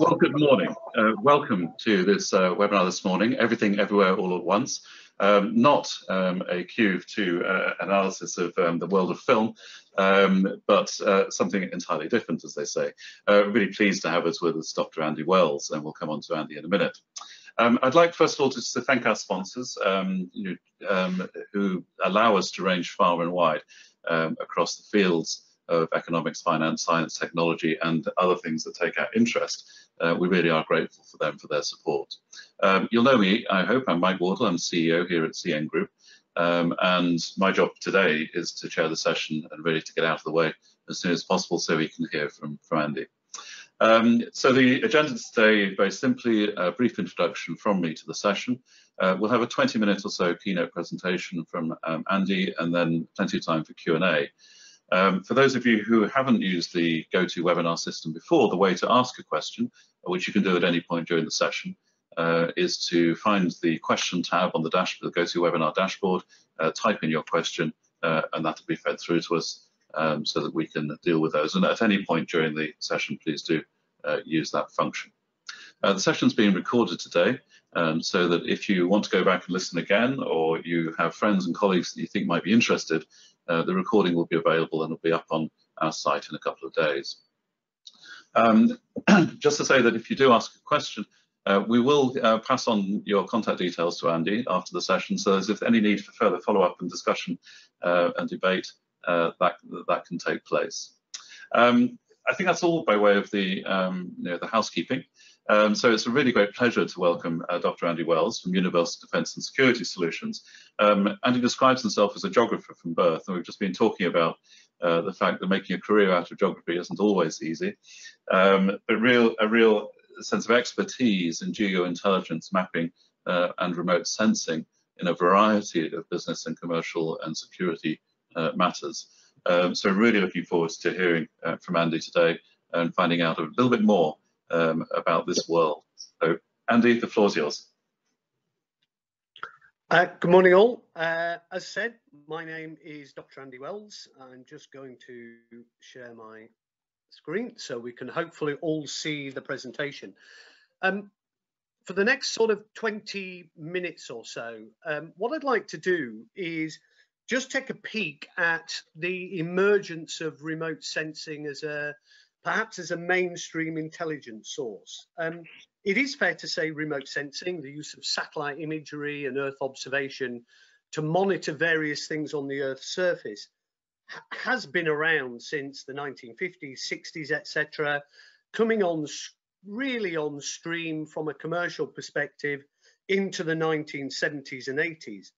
Well, good morning. Uh, welcome to this uh, webinar this morning, Everything Everywhere All at Once. Um, not um, a cue to uh, analysis of um, the world of film, um, but uh, something entirely different, as they say. Uh, really pleased to have us with us Dr. Andy Wells, and we'll come on to Andy in a minute. Um, I'd like first of all just to thank our sponsors um, you know, who allow us to range far and wide across the fields of economics, finance, science, technology, and other things that take our interest. Uh, we really are grateful for them for their support. Um, you'll know me, I hope. I'm Mike Wardle. I'm CEO here at Z/Yen Group. Um, and my job today is to chair the session and really to get out of the way as soon as possible so we can hear from, from Andy. Um, so the agenda today, very simply, a brief introduction from me to the session. Uh, we'll have a 20 minute or so keynote presentation from um, Andy and then plenty of time for Q&A. Um, for those of you who haven't used the GoToWebinar system before, the way to ask a question, which you can do at any point during the session, uh, is to find the question tab on the the GoToWebinar dashboard, uh, type in your question, uh, and that'll be fed through to us um, so that we can deal with those. And at any point during the session, please do uh, use that function. Uh, the session's being recorded today, um, so that if you want to go back and listen again, or you have friends and colleagues that you think might be interested, uh, the recording will be available and will be up on our site in a couple of days. Um, just to say that if you do ask a question, uh, we will uh, pass on your contact details to Andy after the session, so as if any need for further follow-up and discussion uh, and debate, uh, that that can take place. Um, I think that's all by way of the um, you know, the housekeeping. Um, so it's a really great pleasure to welcome uh, Dr. Andy Wells from Universal Defence and Security Solutions. Um, Andy describes himself as a geographer from birth, and we've just been talking about uh, the fact that making a career out of geography isn't always easy, um, but real a real sense of expertise in geointelligence mapping uh, and remote sensing in a variety of business and commercial and security uh, matters. Um, so really looking forward to hearing uh, from Andy today and finding out a little bit more um, about this world. So, Andy, the floor is yours. Uh, good morning, all. Uh, as said, my name is Dr. Andy Wells. I'm just going to share my screen so we can hopefully all see the presentation. Um, for the next sort of 20 minutes or so, um, what I'd like to do is just take a peek at the emergence of remote sensing as a perhaps as a mainstream intelligence source. Um, it is fair to say remote sensing, the use of satellite imagery and Earth observation to monitor various things on the Earth's surface has been around since the 1950s, 60s, etc., coming on really on stream from a commercial perspective into the 1970s and 80s.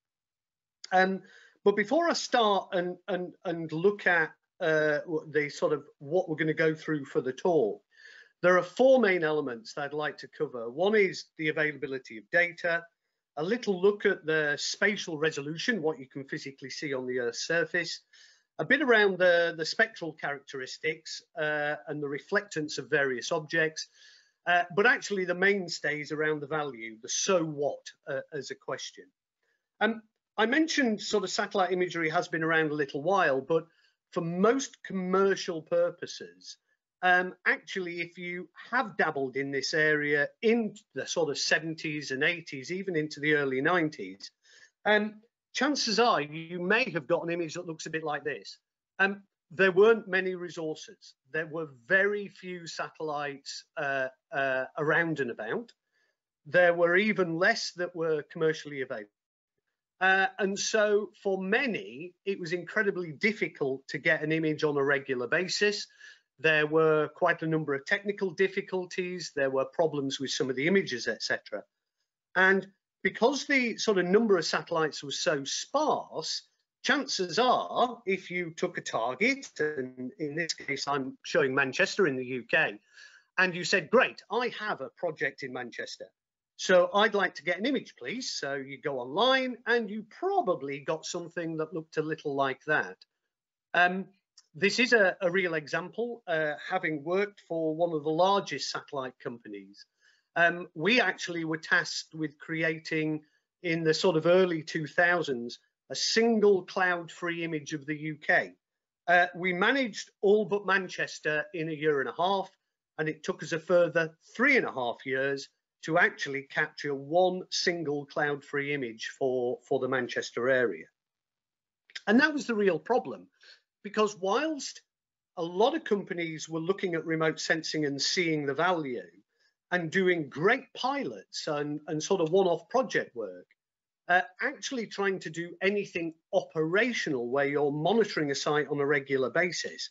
Um, but before I start and, and, and look at uh, the sort of what we're going to go through for the talk. There are four main elements that I'd like to cover. One is the availability of data, a little look at the spatial resolution, what you can physically see on the Earth's surface, a bit around the, the spectral characteristics uh, and the reflectance of various objects, uh, but actually the mainstays around the value, the so what uh, as a question. Um, I mentioned sort of satellite imagery has been around a little while, but for most commercial purposes, um, actually, if you have dabbled in this area in the sort of 70s and 80s, even into the early 90s, um, chances are you may have got an image that looks a bit like this. Um, there weren't many resources. There were very few satellites uh, uh, around and about. There were even less that were commercially available. Uh, and so for many, it was incredibly difficult to get an image on a regular basis. There were quite a number of technical difficulties. There were problems with some of the images, etc. And because the sort of number of satellites was so sparse, chances are if you took a target, and in this case, I'm showing Manchester in the UK, and you said, great, I have a project in Manchester. So I'd like to get an image, please. So you go online and you probably got something that looked a little like that. Um, this is a, a real example, uh, having worked for one of the largest satellite companies. Um, we actually were tasked with creating in the sort of early 2000s a single cloud-free image of the UK. Uh, we managed all but Manchester in a year and a half. and it took us a further three and a half years to actually capture one single cloud-free image for, for the Manchester area. And that was the real problem, because whilst a lot of companies were looking at remote sensing and seeing the value and doing great pilots and, and sort of one-off project work, uh, actually trying to do anything operational where you're monitoring a site on a regular basis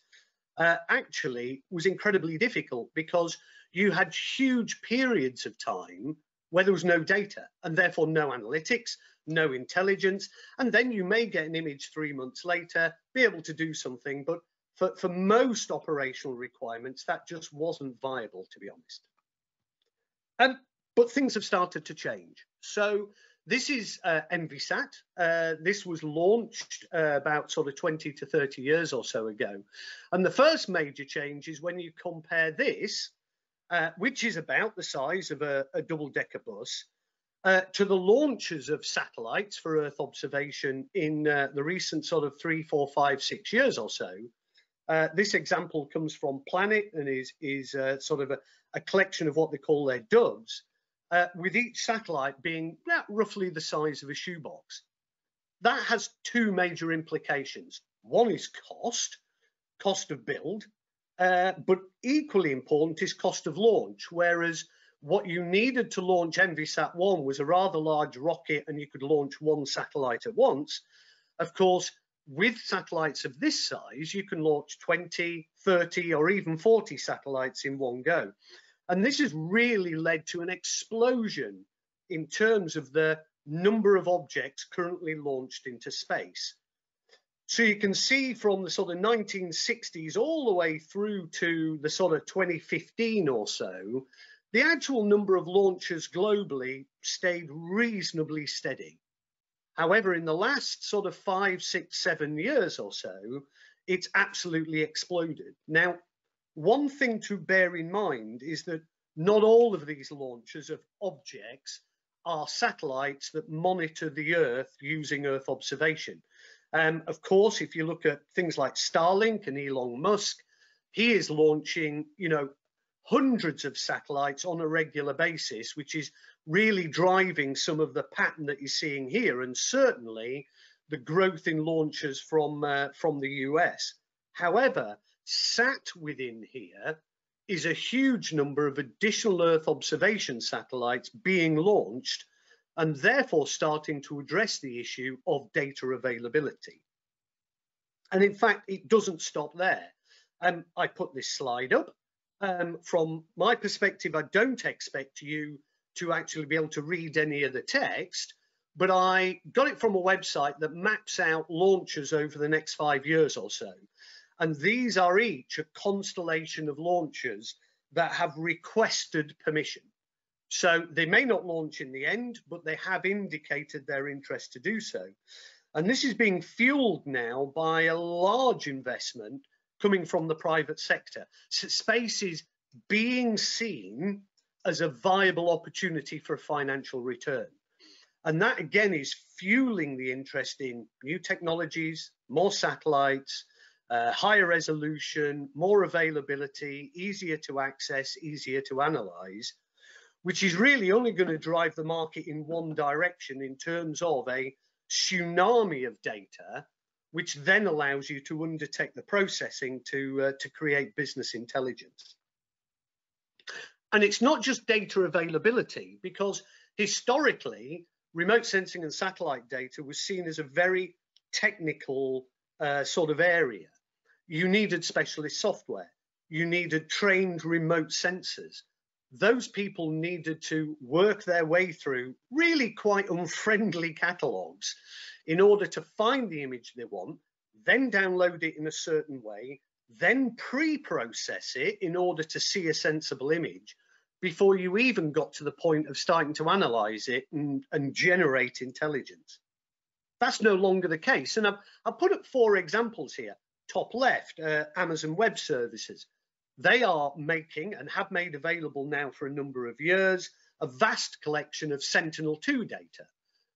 uh, actually was incredibly difficult because you had huge periods of time where there was no data and therefore no analytics, no intelligence. And then you may get an image three months later, be able to do something. But for, for most operational requirements, that just wasn't viable, to be honest. Um, but things have started to change. So this is uh. Uh, this was launched uh, about sort of 20 to 30 years or so ago. And the first major change is when you compare this uh, which is about the size of a, a double decker bus, uh, to the launches of satellites for Earth observation in uh, the recent sort of three, four, five, six years or so. Uh, this example comes from Planet and is, is uh, sort of a, a, collection of what they call their doves, with each satellite being roughly the size of a shoebox. That has two major implications. One is cost, cost of build, uh, but equally important is cost of launch, whereas what you needed to launch Envisat 1 was a rather large rocket and you could launch one satellite at once. Of course, with satellites of this size, you can launch 20, 30, or even 40 satellites in one go. And this has really led to an explosion in terms of the number of objects currently launched into space. So you can see from the sort of 1960s all the way through to the sort of 2015 or so, the actual number of launches globally stayed reasonably steady. However, in the last sort of five, six, seven years or so, it's absolutely exploded. Now, one thing to bear in mind is that not all of these launches of objects are satellites that monitor the Earth using Earth observation. Um, of course, if you look at things like Starlink and Elon Musk, he is launching, you know, hundreds of satellites on a regular basis, which is really driving some of the pattern that you're seeing here, and certainly the growth in launches from uh, from the US. However, sat within here is a huge number of additional Earth observation satellites being launched and therefore starting to address the issue of data availability. And in fact, it doesn't stop there. Um, I put this slide up. Um, from my perspective, I don't expect you to actually be able to read any of the text, but I got it from a website that maps out launches over the next five years or so. And these are each a constellation of launches that have requested permission. So they may not launch in the end, but they have indicated their interest to do so. And this is being fueled now by a large investment coming from the private sector. So space is being seen as a viable opportunity for a financial return. And that again is fueling the interest in new technologies, more satellites, uh, higher resolution, more availability, easier to access, easier to analyze which is really only going to drive the market in one direction in terms of a tsunami of data, which then allows you to undertake the processing to, uh, to create business intelligence. And it's not just data availability, because historically, remote sensing and satellite data was seen as a very technical uh, sort of area. You needed specialist software. You needed trained remote sensors those people needed to work their way through really quite unfriendly catalogs in order to find the image they want, then download it in a certain way, then pre-process it in order to see a sensible image before you even got to the point of starting to analyze it and, and generate intelligence. That's no longer the case. And I've, I've put up four examples here. Top left, uh, Amazon Web Services. They are making and have made available now for a number of years a vast collection of Sentinel-2 data.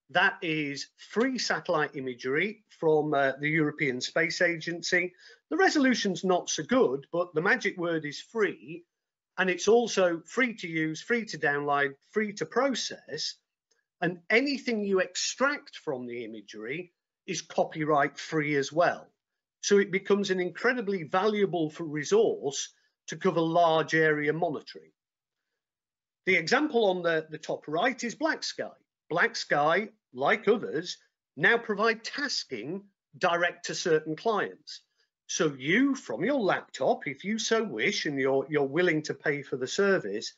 That is free satellite imagery from uh, the European Space Agency. The resolution's not so good, but the magic word is free. And it's also free to use, free to download, free to process. And anything you extract from the imagery is copyright free as well. So it becomes an incredibly valuable resource to cover large area monitoring. The example on the, the top right is BlackSky. Black Sky, like others, now provide tasking direct to certain clients. So you, from your laptop, if you so wish, and you're, you're willing to pay for the service,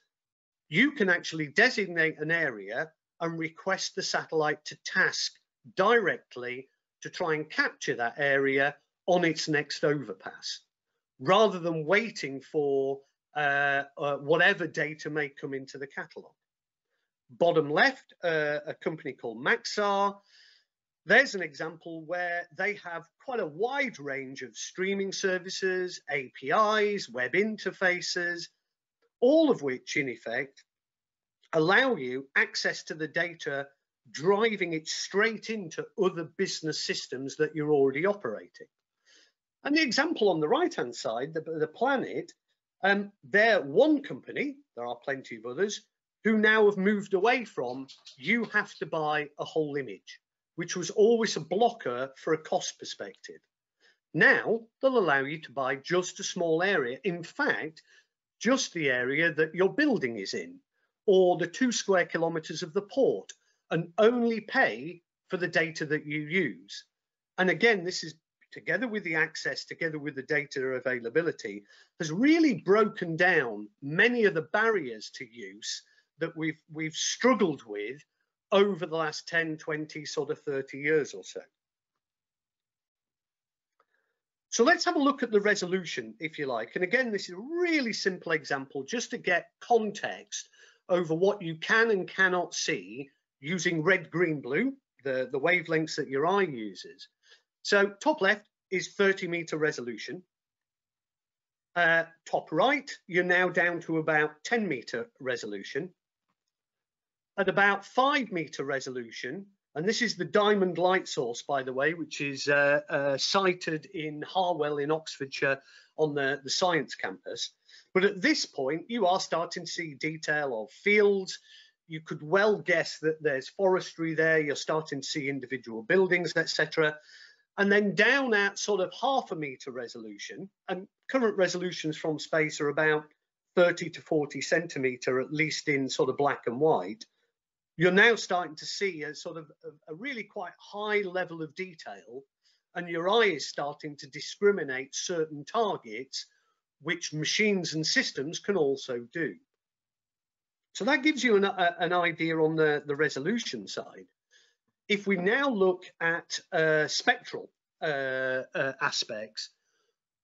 you can actually designate an area and request the satellite to task directly to try and capture that area on its next overpass, rather than waiting for uh, uh, whatever data may come into the catalogue. Bottom left, uh, a company called Maxar. There's an example where they have quite a wide range of streaming services, APIs, web interfaces, all of which in effect allow you access to the data, driving it straight into other business systems that you're already operating. And the example on the right hand side, the, the planet, um, they're one company, there are plenty of others, who now have moved away from you have to buy a whole image, which was always a blocker for a cost perspective. Now they'll allow you to buy just a small area. In fact, just the area that your building is in, or the two square kilometers of the port, and only pay for the data that you use. And again, this is together with the access, together with the data availability, has really broken down many of the barriers to use that we've we've struggled with over the last 10, 20, sort of 30 years or so. So let's have a look at the resolution, if you like. And again, this is a really simple example just to get context over what you can and cannot see using red, green, blue, the, the wavelengths that your eye uses. So top left is 30 meter resolution. Uh, top right, you're now down to about 10 meter resolution. At about five meter resolution, and this is the diamond light source, by the way, which is uh, uh, sited in Harwell in Oxfordshire on the, the science campus. But at this point, you are starting to see detail of fields. You could well guess that there's forestry there. You're starting to see individual buildings, etc and then down at sort of half a meter resolution, and current resolutions from space are about 30 to 40 centimeter, at least in sort of black and white, you're now starting to see a sort of a, a really quite high level of detail, and your eye is starting to discriminate certain targets, which machines and systems can also do. So that gives you an, a, an idea on the, the resolution side if we now look at uh, spectral uh, uh, aspects,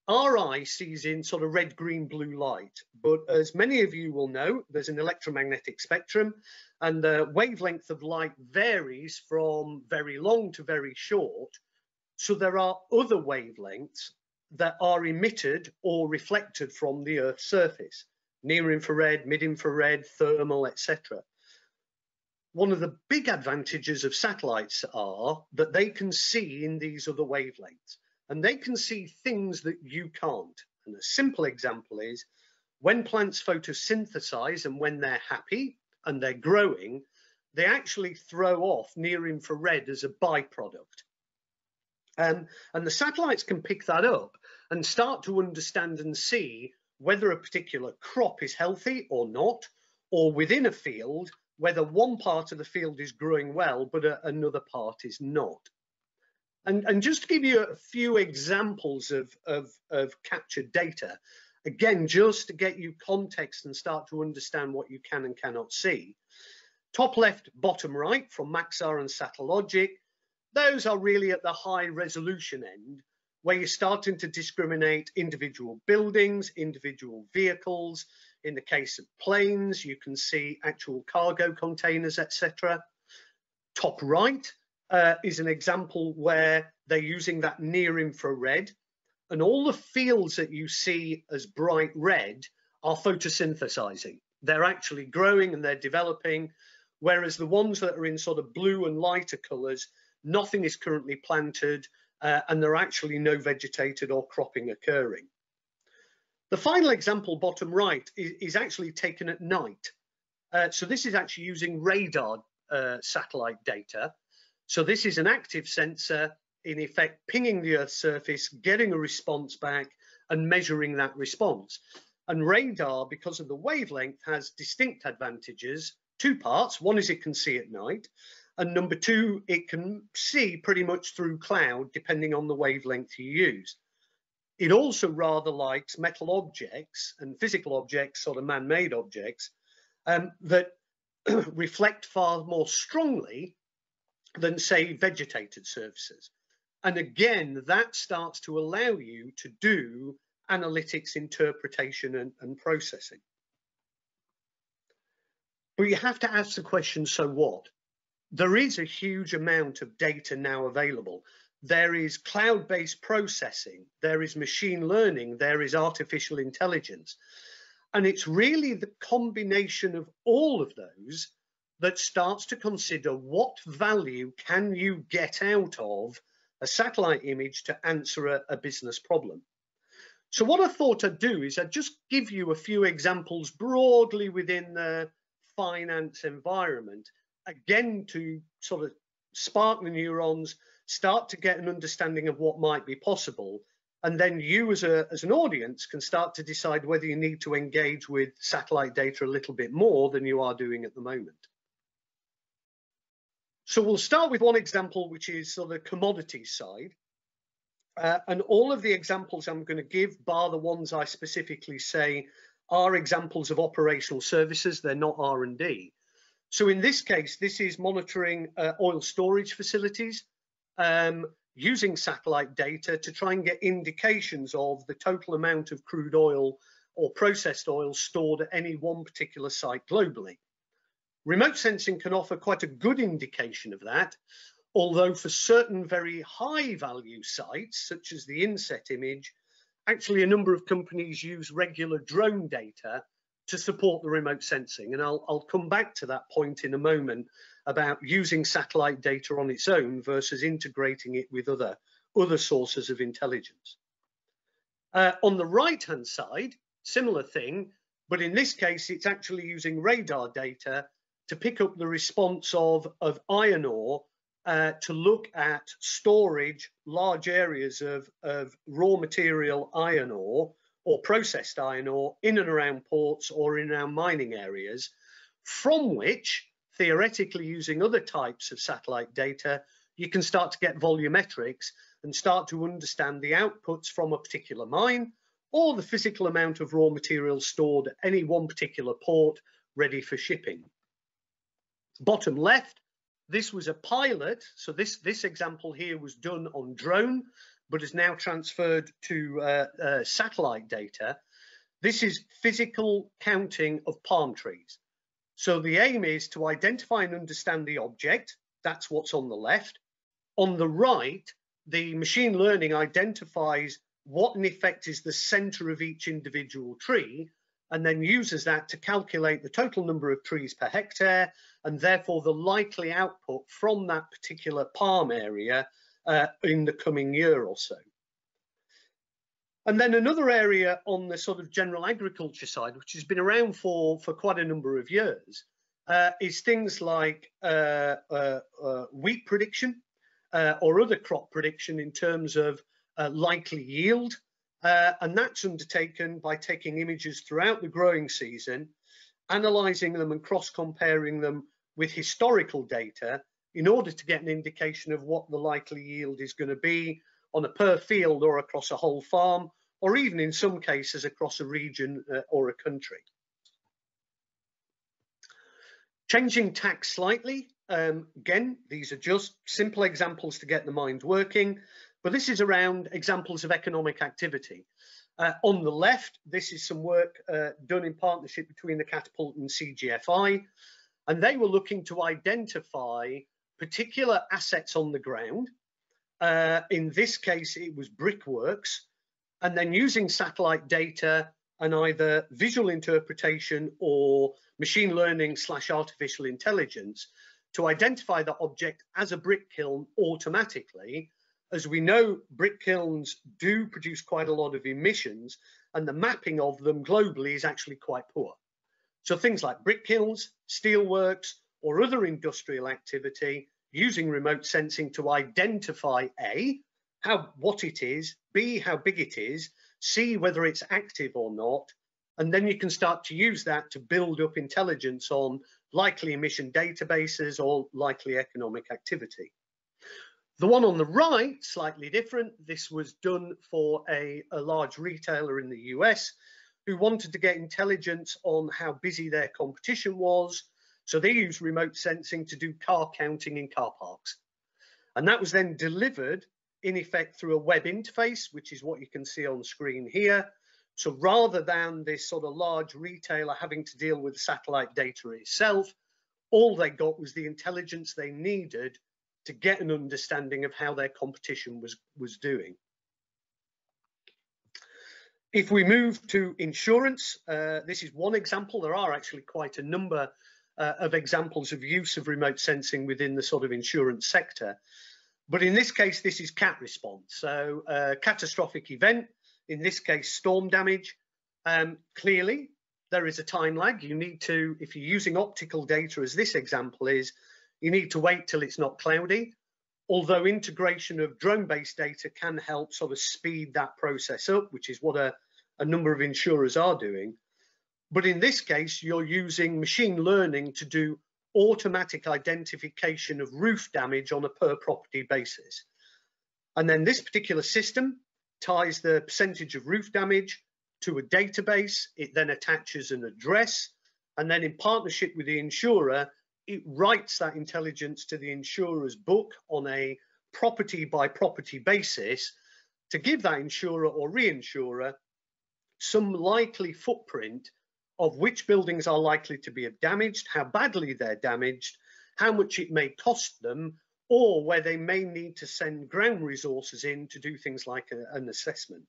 our eye sees in sort of red, green, blue light. But as many of you will know, there's an electromagnetic spectrum and the wavelength of light varies from very long to very short. So there are other wavelengths that are emitted or reflected from the Earth's surface, near infrared, mid infrared, thermal, etc one of the big advantages of satellites are that they can see in these other wavelengths and they can see things that you can't. And a simple example is when plants photosynthesize and when they're happy and they're growing, they actually throw off near infrared as a byproduct. Um, and the satellites can pick that up and start to understand and see whether a particular crop is healthy or not, or within a field, whether one part of the field is growing well, but a, another part is not. And, and just to give you a few examples of, of, of captured data, again, just to get you context and start to understand what you can and cannot see. Top left, bottom right from Maxar and Satellogic, those are really at the high resolution end, where you're starting to discriminate individual buildings, individual vehicles, in the case of planes, you can see actual cargo containers, etc. Top right uh, is an example where they're using that near infrared and all the fields that you see as bright red are photosynthesizing. They're actually growing and they're developing, whereas the ones that are in sort of blue and lighter colors, nothing is currently planted uh, and there are actually no vegetated or cropping occurring. The final example, bottom right, is, is actually taken at night. Uh, so this is actually using radar uh, satellite data. So this is an active sensor, in effect, pinging the Earth's surface, getting a response back, and measuring that response. And radar, because of the wavelength, has distinct advantages. Two parts. One is it can see at night. And number two, it can see pretty much through cloud, depending on the wavelength you use. It also rather likes metal objects and physical objects, sort of man-made objects, um, that reflect far more strongly than, say, vegetated surfaces. And again, that starts to allow you to do analytics, interpretation, and, and processing. But you have to ask the question, so what? There is a huge amount of data now available there is cloud-based processing, there is machine learning, there is artificial intelligence. And it's really the combination of all of those that starts to consider what value can you get out of a satellite image to answer a, a business problem. So what I thought I'd do is I'd just give you a few examples broadly within the finance environment, again, to sort of spark the neurons, start to get an understanding of what might be possible. And then you as, a, as an audience can start to decide whether you need to engage with satellite data a little bit more than you are doing at the moment. So we'll start with one example, which is sort of the commodity side. Uh, and all of the examples I'm going to give, bar the ones I specifically say, are examples of operational services. They're not R&D. So in this case, this is monitoring uh, oil storage facilities um, using satellite data to try and get indications of the total amount of crude oil or processed oil stored at any one particular site globally. Remote sensing can offer quite a good indication of that, although for certain very high value sites, such as the inset image, actually a number of companies use regular drone data to support the remote sensing. And I'll, I'll come back to that point in a moment about using satellite data on its own versus integrating it with other, other sources of intelligence. Uh, on the right-hand side, similar thing, but in this case, it's actually using radar data to pick up the response of, of iron ore uh, to look at storage, large areas of, of raw material iron ore or processed iron ore in and around ports or in our mining areas, from which theoretically using other types of satellite data, you can start to get volumetrics and start to understand the outputs from a particular mine or the physical amount of raw material stored at any one particular port ready for shipping. Bottom left, this was a pilot. So this, this example here was done on drone, but is now transferred to uh, uh, satellite data. This is physical counting of palm trees. So the aim is to identify and understand the object. That's what's on the left. On the right, the machine learning identifies what in effect is the center of each individual tree and then uses that to calculate the total number of trees per hectare and therefore the likely output from that particular palm area uh, in the coming year or so. And then another area on the sort of general agriculture side, which has been around for, for quite a number of years, uh, is things like uh, uh, uh wheat prediction uh, or other crop prediction in terms of uh, likely yield. and that's undertaken by taking images throughout the growing season, analysing them and cross-comparing them with historical data in order to get an indication of what the likely yield is going to be on a per field or across a whole farm, or even in some cases across a region uh, or a country. Changing tack slightly, um, again, these are just simple examples to get the mind working, but this is around examples of economic activity. Uh, on the left, this is some work uh, done in partnership between the Catapult and CGFI, and they were looking to identify particular assets on the ground. Uh, in this case, it was brickworks, and then using satellite data and either visual interpretation or machine learning slash artificial intelligence to identify the object as a brick kiln automatically. As we know, brick kilns do produce quite a lot of emissions, and the mapping of them globally is actually quite poor. So things like brick kilns, steelworks, or other industrial activity using remote sensing to identify A, how what it is, B, how big it is, C, whether it's active or not, and then you can start to use that to build up intelligence on likely emission databases or likely economic activity. The one on the right, slightly different. This was done for a, a large retailer in the US who wanted to get intelligence on how busy their competition was. So they used remote sensing to do car counting in car parks. And that was then delivered in effect through a web interface, which is what you can see on screen here. So rather than this sort of large retailer having to deal with satellite data itself, all they got was the intelligence they needed to get an understanding of how their competition was, was doing. If we move to insurance, uh, this is one example. There are actually quite a number uh, of examples of use of remote sensing within the sort of insurance sector. But in this case, this is cat response. So uh, catastrophic event, in this case, storm damage. Um, clearly, there is a time lag. You need to, if you're using optical data as this example is, you need to wait till it's not cloudy. Although integration of drone-based data can help sort of speed that process up, which is what a, a number of insurers are doing. But in this case, you're using machine learning to do automatic identification of roof damage on a per property basis. And then this particular system ties the percentage of roof damage to a database. It then attaches an address. And then in partnership with the insurer, it writes that intelligence to the insurer's book on a property by property basis to give that insurer or reinsurer some likely footprint of which buildings are likely to be damaged, how badly they're damaged, how much it may cost them, or where they may need to send ground resources in to do things like a, an assessment.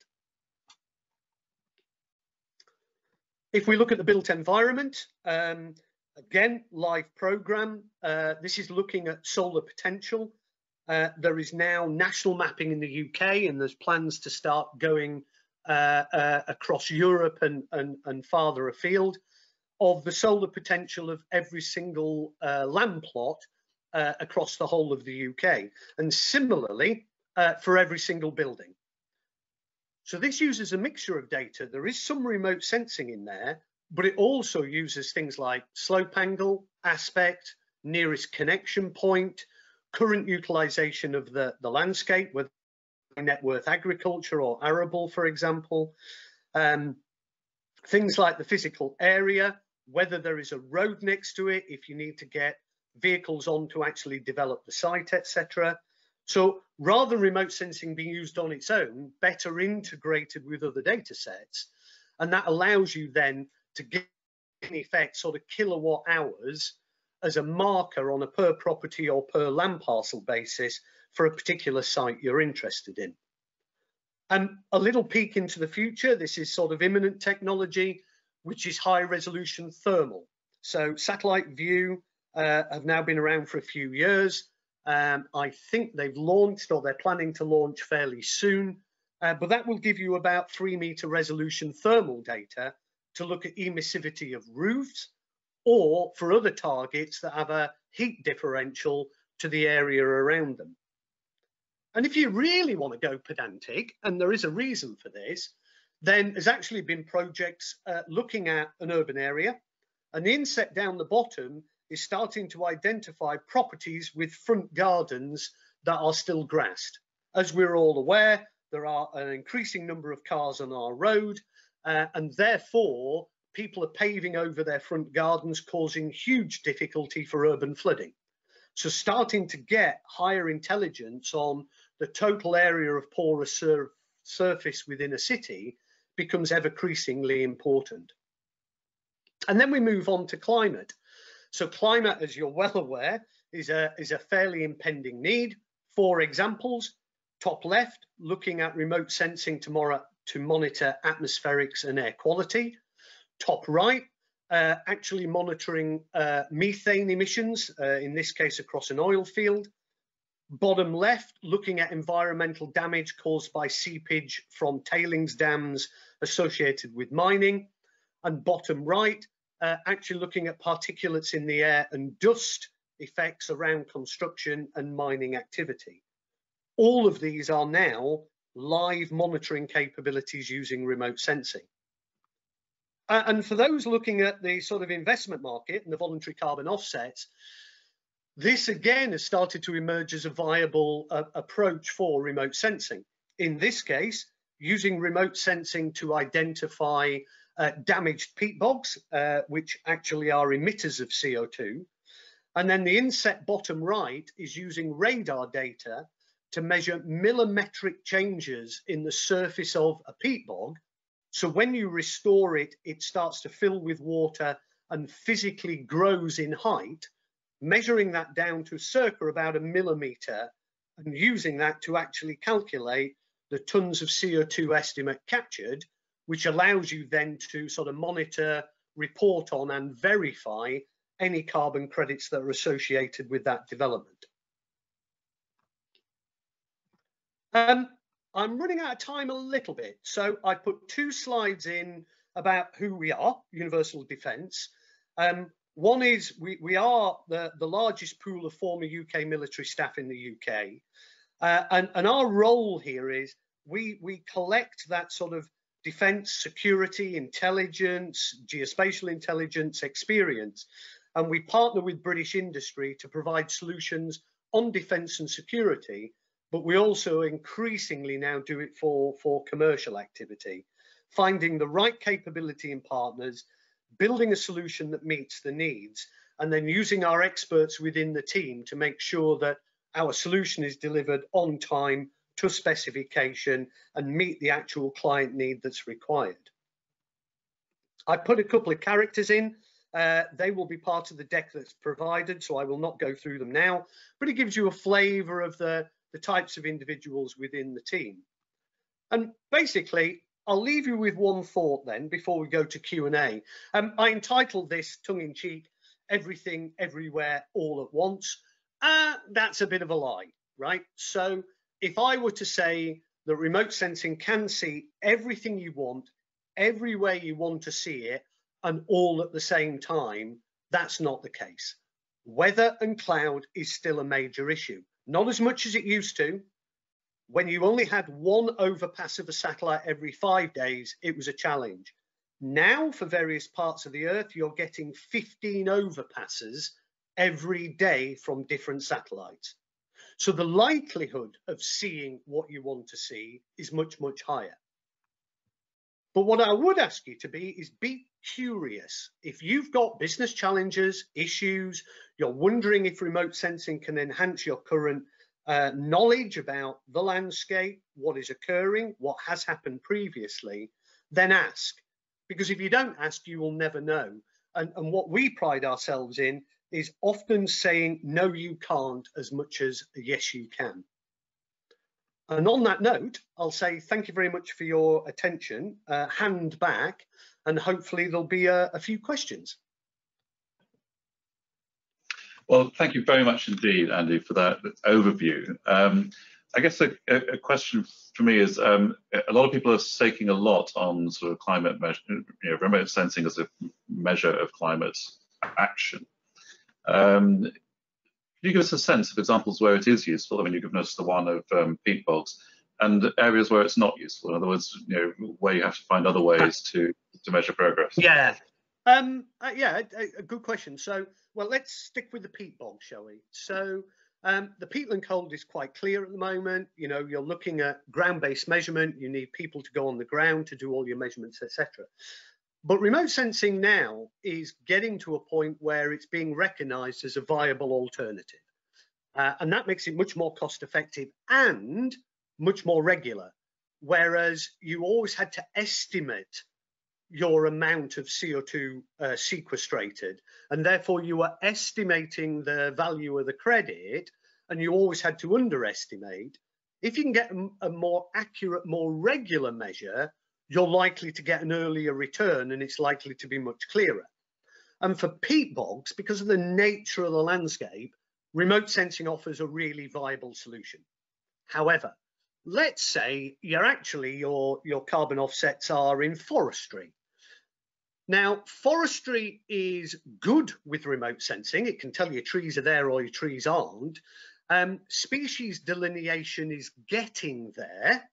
If we look at the built environment, um, again, live program, uh, this is looking at solar potential. Uh, there is now national mapping in the UK and there's plans to start going across Europe and, and, and farther afield of the solar potential of every single uh, land plot uh, across the whole of the UK. And similarly, uh, for every single building. So this uses a mixture of data. There is some remote sensing in there, but it also uses things like slope angle, aspect, nearest connection point, current utilization of the, the landscape, net worth agriculture or arable, for example. Um, things like the physical area, whether there is a road next to it, if you need to get vehicles on to actually develop the site, etc. So rather than remote sensing being used on its own, better integrated with other data sets. And that allows you then to get in effect sort of kilowatt hours as a marker on a per property or per land parcel basis for a particular site you're interested in. And a little peek into the future, this is sort of imminent technology, which is high resolution thermal. So Satellite Vu uh, have now been around for a few years. Um, I think they've launched or they're planning to launch fairly soon, uh, but that will give you about three meter resolution thermal data to look at emissivity of roofs or for other targets that have a heat differential to the area around them. And if you really want to go pedantic, and there is a reason for this, then there's actually been projects uh, looking at an urban area, and the inset down the bottom is starting to identify properties with front gardens that are still grassed. As we're all aware, there are an increasing number of cars on our road, uh, and therefore people are paving over their front gardens, causing huge difficulty for urban flooding. So starting to get higher intelligence on the total area of porous sur surface within a city becomes ever increasingly important. And then we move on to climate. So climate, as you're well aware, is a, is a fairly impending need. Four examples, top left, looking at remote sensing tomorrow to monitor atmospherics and air quality. Top right, uh, actually monitoring uh, methane emissions, uh, in this case across an oil field. Bottom left, looking at environmental damage caused by seepage from tailings dams associated with mining. And bottom right, uh, actually looking at particulates in the air and dust effects around construction and mining activity. All of these are now live monitoring capabilities using remote sensing. Uh, and for those looking at the sort of investment market and the voluntary carbon offsets, this again has started to emerge as a viable uh, approach for remote sensing. In this case, using remote sensing to identify uh, damaged peat bogs, uh, which actually are emitters of CO2. And then the inset bottom right is using radar data to measure millimetric changes in the surface of a peat bog. So when you restore it, it starts to fill with water and physically grows in height, measuring that down to circa about a millimeter and using that to actually calculate the tons of CO2 estimate captured, which allows you then to sort of monitor, report on and verify any carbon credits that are associated with that development. Um, I'm running out of time a little bit, so I put two slides in about who we are, Universal Defence. Um, one is we, we are the, the largest pool of former UK military staff in the UK. Uh, and, and our role here is we, we collect that sort of defense, security, intelligence, geospatial intelligence experience. And we partner with British industry to provide solutions on defense and security but we also increasingly now do it for, for commercial activity, finding the right capability in partners, building a solution that meets the needs, and then using our experts within the team to make sure that our solution is delivered on time to specification and meet the actual client need that's required. I put a couple of characters in. Uh, they will be part of the deck that's provided, so I will not go through them now, but it gives you a flavor of the, the types of individuals within the team. And basically, I'll leave you with one thought then before we go to Q&A. Um, I entitled this tongue-in-cheek, Everything, Everywhere, All at Once. Uh, that's a bit of a lie, right? So if I were to say that remote sensing can see everything you want, everywhere you want to see it, and all at the same time, that's not the case. Weather and cloud is still a major issue not as much as it used to. When you only had one overpass of a satellite every five days, it was a challenge. Now, for various parts of the Earth, you're getting 15 overpasses every day from different satellites. So the likelihood of seeing what you want to see is much, much higher. But what I would ask you to be is be curious. If you've got business challenges, issues, you're wondering if remote sensing can enhance your current uh, knowledge about the landscape, what is occurring, what has happened previously, then ask. Because if you don't ask, you will never know. And, and what we pride ourselves in is often saying, no, you can't, as much as yes, you can. And on that note, I'll say thank you very much for your attention, uh, hand back, and hopefully there'll be a, a few questions. Well, thank you very much indeed, Andy, for that overview. Um, I guess a, a, question for me is um, a lot of people are staking a lot on sort of climate measure, you know, remote sensing as a measure of climate action. Um, you give us a sense of examples where it is useful? I mean, you've given us the one of um, peat bogs and areas where it's not useful. In other words, you know, where you have to find other ways to to measure progress. Yeah, um, uh, yeah, a, a, good question. So, well, let's stick with the peat bog, shall we? So, um, the Peatland Code is quite clear at the moment. You know, you're looking at ground-based measurement. You need people to go on the ground to do all your measurements, etc. But remote sensing now is getting to a point where it's being recognized as a viable alternative. Uh, and that makes it much more cost effective and much more regular. Whereas you always had to estimate your amount of CO2 uh, sequestrated, and therefore you were estimating the value of the credit, and you always had to underestimate. If you can get a, a more accurate, more regular measure, you're likely to get an earlier return and it's likely to be much clearer. And for peat bogs, because of the nature of the landscape, remote sensing offers a really viable solution. However, let's say you're actually your, your carbon offsets are in forestry. Now, forestry is good with remote sensing. It can tell you trees are there or your trees aren't. Um, species delineation is getting there,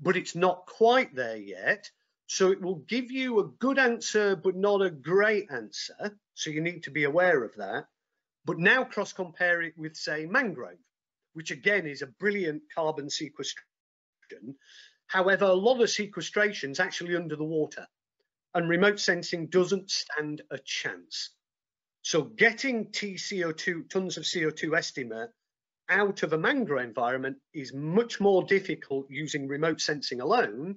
but it's not quite there yet. So it will give you a good answer, but not a great answer. So you need to be aware of that. But now cross compare it with, say, mangrove, which again is a brilliant carbon sequestration. However, a lot of sequestration is actually under the water and remote sensing doesn't stand a chance. So getting TCO2, tons of CO2 estimate out of a mangrove environment is much more difficult using remote sensing alone.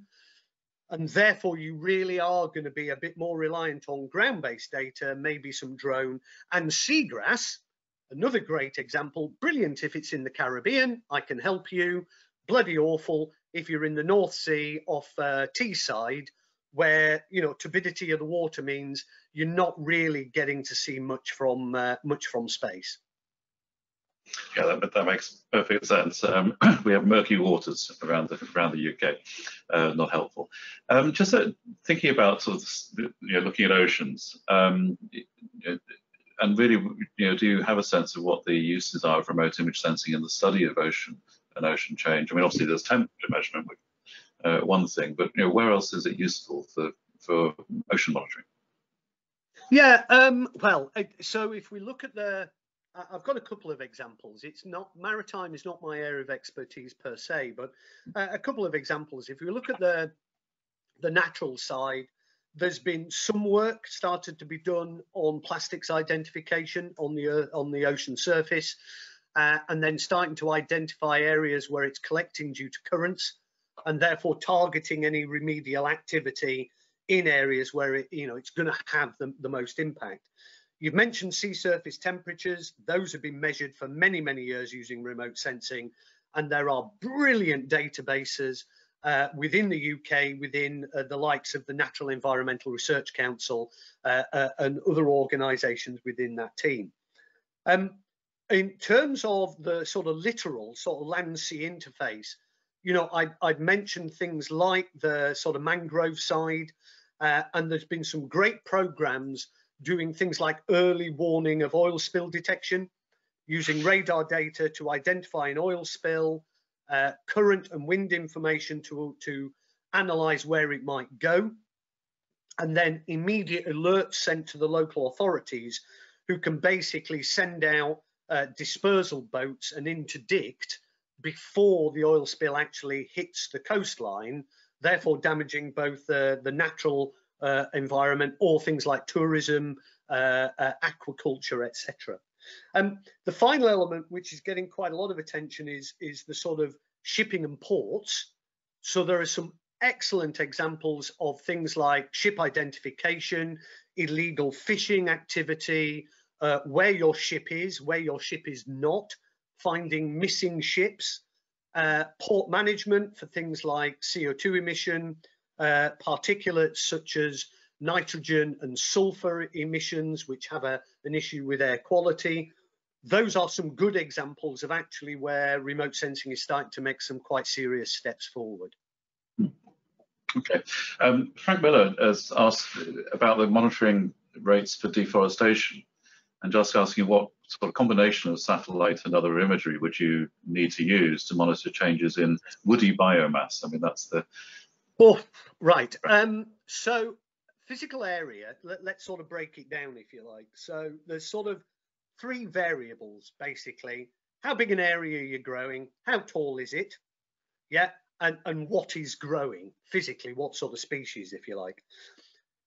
And therefore, you really are going to be a bit more reliant on ground based data, maybe some drone and seagrass. Another great example, brilliant if it's in the Caribbean, I can help you. Bloody awful if you're in the North Sea off uh, Teesside, where you know turbidity of the water means you're not really getting to see much from uh, much from space. Yeah, that, that makes perfect sense. Um, we have murky waters around the around the UK, uh, not helpful. Um, just uh, thinking about sort of you know, looking at oceans, um, and really, you know, do you have a sense of what the uses are of remote image sensing in the study of ocean and ocean change? I mean, obviously there's temperature measurement, uh, one thing, but you know, where else is it useful for for ocean monitoring? Yeah, um, well, so if we look at the I've got a couple of examples. It's not maritime is not my area of expertise per se, but uh, a couple of examples. If we look at the the natural side, there's been some work started to be done on plastics identification on the uh, on the ocean surface, uh, and then starting to identify areas where it's collecting due to currents, and therefore targeting any remedial activity in areas where it you know it's going to have the, the most impact. You've mentioned sea surface temperatures. Those have been measured for many, many years using remote sensing. And there are brilliant databases uh, within the UK, within uh, the likes of the Natural Environmental Research Council uh, uh and other organisations within that team. Um, in terms of the sort of literal sort of land-sea interface, you know, I, I'd mentioned things like the sort of mangrove side, uh, and there's been some great programs doing things like early warning of oil spill detection, using radar data to identify an oil spill, uh, current and wind information to, to analyze where it might go, and then immediate alerts sent to the local authorities who can basically send out uh, dispersal boats and interdict before the oil spill actually hits the coastline, therefore damaging both the, the natural uh, environment or things like tourism, uh, uh, aquaculture, etc. Um, the final element, which is getting quite a lot of attention, is, is the sort of shipping and ports. So there are some excellent examples of things like ship identification, illegal fishing activity, uh, where your ship is, where your ship is not, finding missing ships, uh, port management for things like CO2 emission, uh, particulates such as nitrogen and sulfur emissions, which have a, an issue with air quality. Those are some good examples of actually where remote sensing is starting to make some quite serious steps forward. Okay. Um, Frank Miller has asked about the monitoring rates for deforestation and just asking what sort of combination of satellite and other imagery would you need to use to monitor changes in woody biomass? I mean, that's the Oh, right. Um, so physical area, let, us sort of break it down if you like. So there's sort of three variables basically. How big an area you're growing, how tall is it? Yeah, and, and what is growing physically, what sort of species, if you like.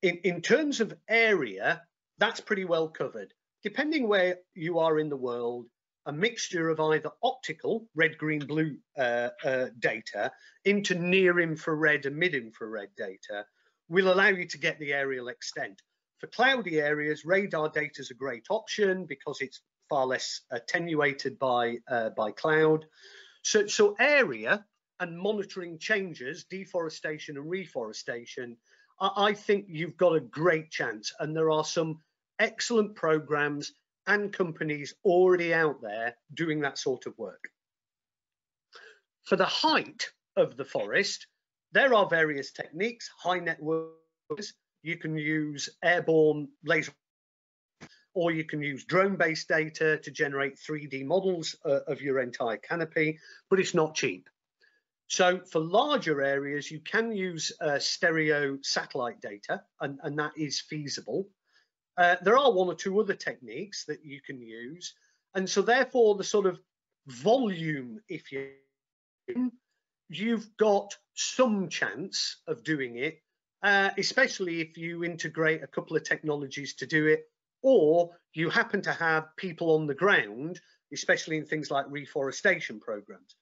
In, in terms of area, that's pretty well covered. Depending where you are in the world, a mixture of either optical, red, green, blue uh, uh, data into near infrared and mid infrared data will allow you to get the aerial extent. For cloudy areas, radar data is a great option because it's far less attenuated by, uh, by cloud. So, so area and monitoring changes, deforestation and reforestation, I, I think you've got a great chance. And there are some excellent programs and companies already out there doing that sort of work. For the height of the forest, there are various techniques, high networks. You can use airborne laser or you can use drone-based data to generate 3D models uh, of your entire canopy, but it's not cheap. So for larger areas, you can use uh, stereo satellite data, and, and, that is feasible. Uh, there are one or two other techniques that you can use. And so therefore, the sort of volume, if you you've got some chance of doing it, uh, especially if you integrate a couple of technologies to do it, or you happen to have people on the ground, especially in things like reforestation programs.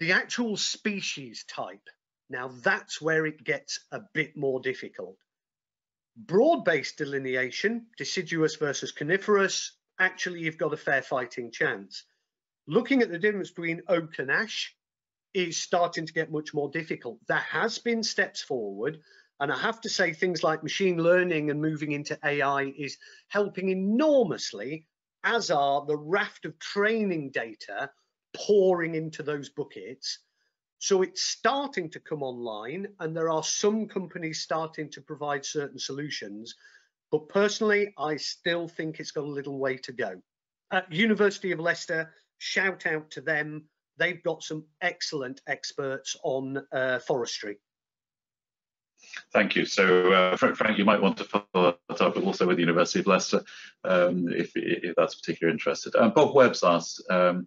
The actual species type, now that's where it gets a bit more difficult. Broad-based delineation, deciduous versus coniferous, actually you've got a fair fighting chance. Looking at the difference between oak and ash is starting to get much more difficult. There has been steps forward, and I have to say things like machine learning and moving into AI is helping enormously, as are the raft of training data pouring into those buckets. So it's starting to come online, and there are some companies starting to provide certain solutions. But personally, I still think it's got a little way to go. At University of Leicester, shout out to them. They've got some excellent experts on uh, forestry. Thank you. So, uh, Frank, you might want to follow that up also with the University of Leicester um, if, if, that's particularly interested. Um, Bob Webb's asked, um,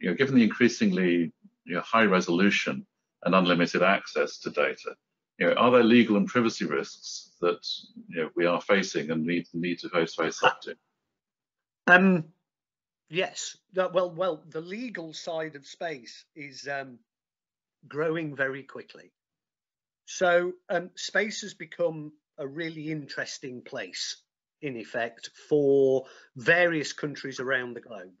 you know, given the increasingly you know, high resolution and unlimited access to data, you know, are there legal and privacy risks that you know, we are facing and need need to face face up to? Um, yes. Well, well, the legal side of space is um, growing very quickly. So um, space has become a really interesting place, in effect, for various countries around the globe.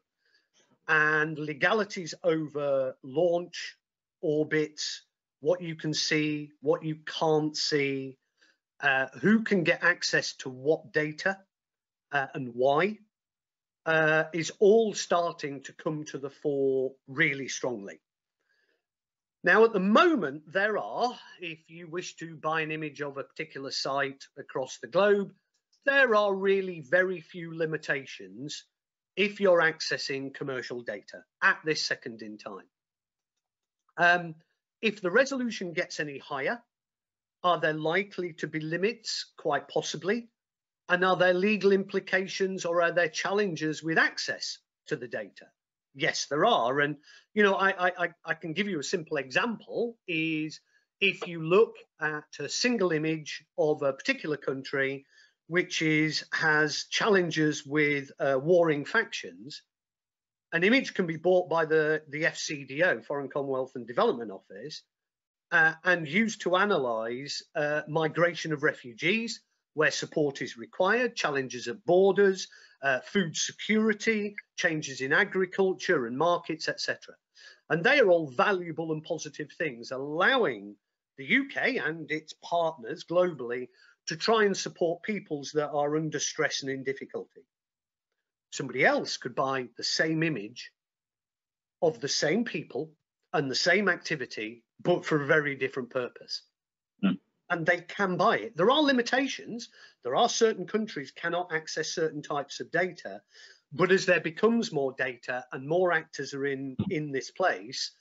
And legalities over launch, orbits, what you can see, what you can't see, uh, who can get access to what data uh, and why, uh, is all starting to come to the fore really strongly. Now, at the moment, there are, if you wish to buy an image of a particular site across the globe, there are really very few limitations if you're accessing commercial data at this second in time. Um, if the resolution gets any higher, are there likely to be limits? Quite possibly. And are there legal implications or are there challenges with access to the data? yes, there are. And, you know, I, I, I can give you a simple example is if you look at a single image of a particular country, which is has challenges with uh, warring factions, an image can be bought by the, the FCDO, Foreign Commonwealth and Development Office, uh, and used to analyse uh, migration of refugees, where support is required, challenges at borders, uh, food security, changes in agriculture and markets, etc. And they are all valuable and positive things, allowing the UK and its partners globally to try and support peoples that are under stress and in difficulty. Somebody else could buy the same image of the same people and the same activity, but for a very different purpose and they can buy it. There are limitations. There are certain countries cannot access certain types of data, but as there becomes more data and more actors are in in this place,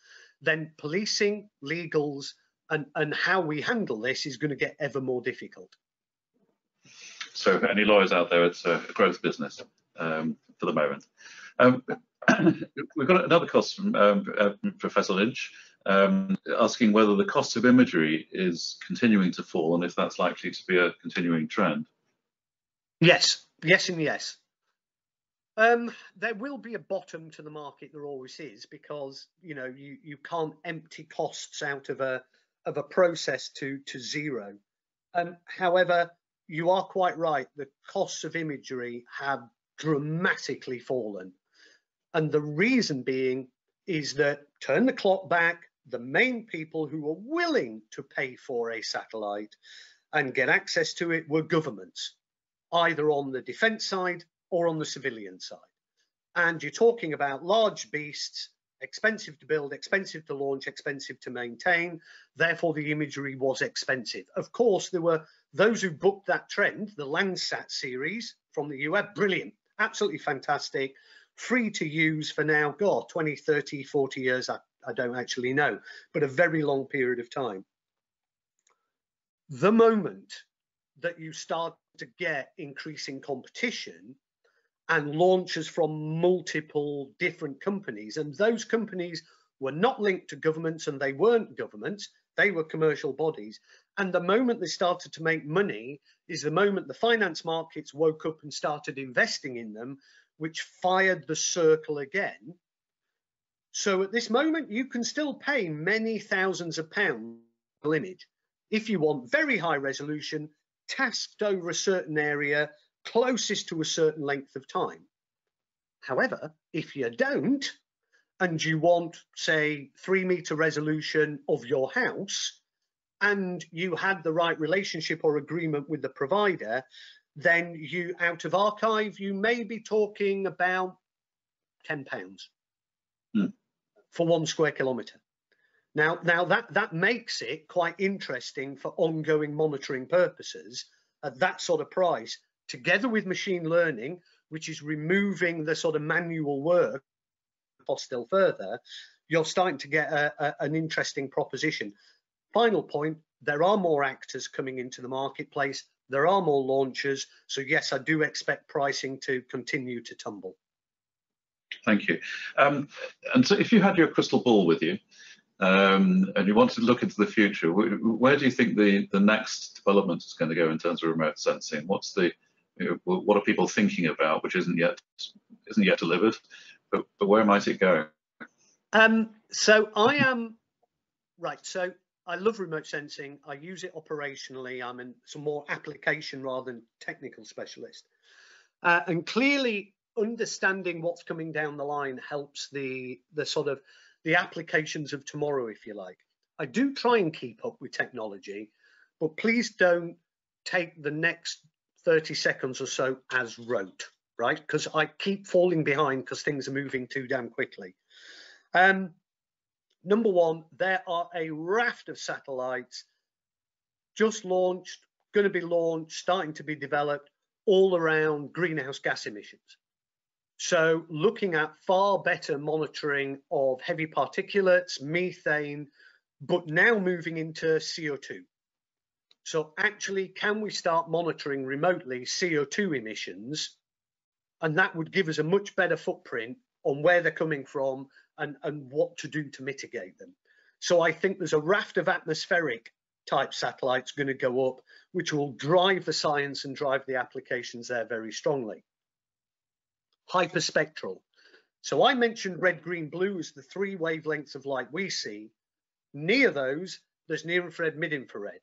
then policing, legals, and and how we handle this is going to get ever more difficult. So, any lawyers out there, it's a growth business um, for the moment. Um, we've got another cost from um, uh, Professor Lynch um, asking whether the cost of imagery is continuing to fall and if that's likely to be a continuing trend. Yes, yes, and yes. Um, there will be a bottom to the market. There always is because you know you you can't empty costs out of a of a process to to zero. Um, however, you are quite right. The costs of imagery have dramatically fallen, and the reason being is that turn the clock back the main people who were willing to pay for a satellite and get access to it were governments, either on the defence side or on the civilian side. And you're talking about large beasts, expensive to build, expensive to launch, expensive to maintain. Therefore, the imagery was expensive. Of course, there were those who booked that trend, the Landsat series from the US, brilliant, absolutely fantastic, free to use for now, God, 20, 30, 40 years, I, don't actually know, but a very long period of time. The moment that you start to get increasing competition and launches from multiple different companies. And those companies were not linked to governments and they weren't governments, they were commercial bodies. And the moment they started to make money is the moment the finance markets woke up and started investing in them, which fired the circle again. So at this moment, you can still pay many thousands of pounds per image if you want very high resolution, tasked over a certain area, closest to a certain length of time. However, if you don't, and you want, say, three meter resolution of your house, and you had the right relationship or agreement with the provider, then you, out of archive, you may be talking about 10 pounds. For one square kilometre. Now, now that, that makes it quite interesting for ongoing monitoring purposes at that sort of price together with machine learning, which is removing the sort of manual work still further, you're starting to get a, a, an interesting proposition. Final point, there are more actors coming into the marketplace. There are more launchers. So yes, I do expect pricing to continue to tumble. Thank you. Um, and so if you had your crystal ball with you, um, and you wanted to look into the future, where, do you think the, the next development is going to go in terms of remote sensing? What's the you know, what are people thinking about, which isn't yet isn't yet delivered, but, but where might it go? Um, so I am right. So I love remote sensing. I use it operationally. I'm in some more application rather than technical specialist. Uh, and clearly, understanding what's coming down the line helps the the sort of the applications of tomorrow, if you like. I do try and keep up with technology, but please don't take the next 30 seconds or so as rote, right? Because I keep falling behind because things are moving too damn quickly. Um, number one, there are a raft of satellites just launched, going to be launched, starting to be developed all around greenhouse gas emissions. So looking at far better monitoring of heavy particulates, methane, but now moving into CO2. So actually, can we start monitoring remotely CO2 emissions? And that would give us a much better footprint on where they're coming from and, and what to do to mitigate them. So I think there's a raft of atmospheric type satellites going to go up, which will drive the science and drive the applications there very strongly. Hyperspectral. So I mentioned red, green, blue as the three wavelengths of light we see. Near those, there's near infrared, mid infrared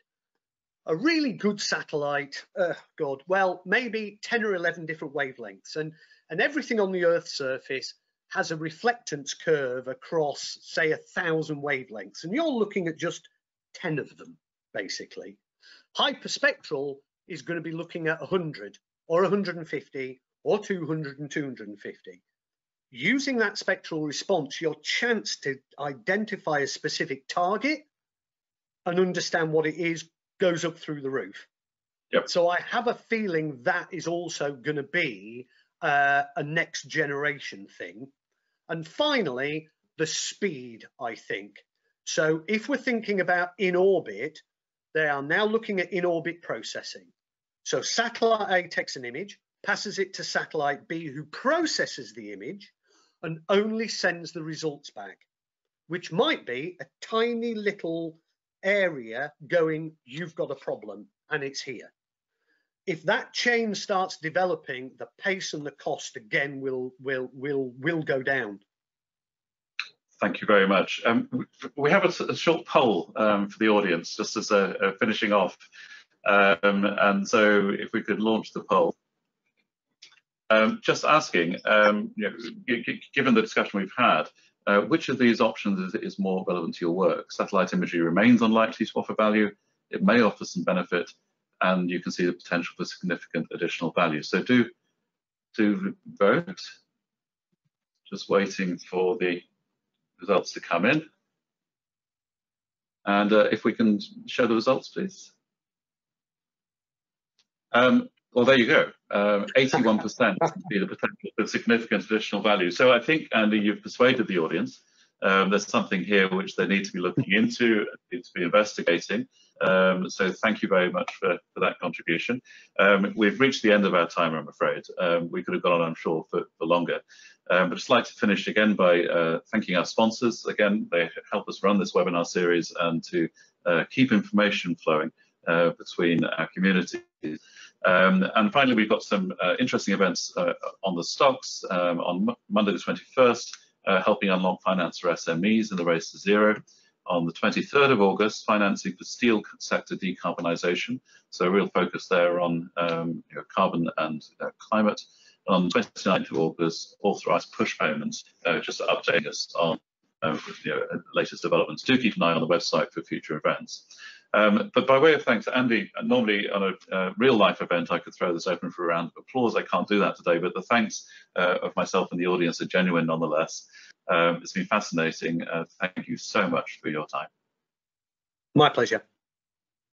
a really good satellite, uh, God, well, maybe 10 or 11 different wavelengths. And, and everything on the Earth's surface has a reflectance curve across, say, a thousand wavelengths. And you're looking at just 10 of them, basically. Hyperspectral is going to be looking at 100 or 150 or 200 and 250. Using that spectral response, your chance to identify a specific target and understand what it is goes up through the roof. Yep. So I have a feeling that is also going to be uh, a next generation thing. And finally, the speed, I think. So if we're thinking about in orbit, they are now looking at in orbit processing. So satellite A takes an image, passes it to satellite B, who processes the image and only sends the results back, which might be a tiny little area going, you've got a problem and it's here. If that chain starts developing, the pace and the cost again will will will will go down. Thank you very much. Um, we have a, a short poll um, for the audience, just as a, a finishing off. Um, and so, if we could launch the poll. Um, just asking, um, you know, given the discussion we've had, uh, which of these options is, is, more relevant to your work? Satellite imagery remains unlikely to offer value. It may offer some benefit, and you can see the potential for significant additional value. So do to vote. Just waiting for the results to come in. And uh, if we can show the results, please. Um, well, there you go. 81% um, see the potential for significant additional value. So I think, Andy, you've persuaded the audience. Um, there's something here which they need to be looking into, need to be investigating. Um, so thank you very much for, for that contribution. Um, we've reached the end of our time, I'm afraid. Um, we could have gone on, I'm sure, for, for longer. Um, but I'd just like to finish again by uh, thanking our sponsors. Again, they help us run this webinar series and to uh, keep information flowing uh, between our communities. Um, and finally, we've got some uh, interesting events uh, on the stocks um, on Monday the 21st, uh, helping unlock finance for SMEs in the race to zero. On the 23rd of August, financing for steel sector decarbonisation. So a real focus there on um, you know, carbon and uh, climate. And on the 29th of August, authorised push payments, uh, just updating us on uh, you know, latest developments. Do keep an eye on the website for future events. Um, but by way of thanks, Andy, normally on a uh, real life event, I could throw this open for a round of applause. I can't do that today, but the thanks uh, of myself and the audience are genuine nonetheless. Um, it's been fascinating. Uh, thank you so much for your time. My pleasure.